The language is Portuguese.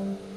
Thank